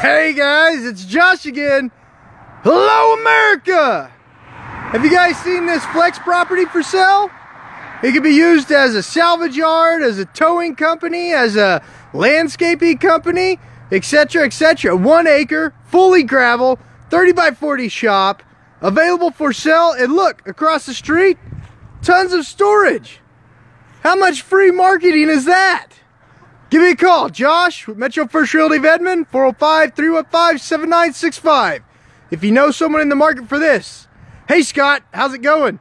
Hey guys, it's Josh again. Hello America! Have you guys seen this flex property for sale? It can be used as a salvage yard, as a towing company, as a landscaping company, etc., etc. One acre, fully gravel, 30 by 40 shop, available for sale. And look, across the street, tons of storage. How much free marketing is that? Give me a call, Josh, with Metro First Realty of Edmond, 405-315-7965. If you know someone in the market for this. Hey, Scott, how's it going?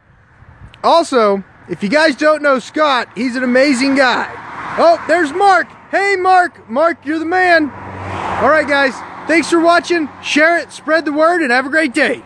Also, if you guys don't know Scott, he's an amazing guy. Oh, there's Mark. Hey, Mark. Mark, you're the man. All right, guys. Thanks for watching. Share it, spread the word, and have a great day.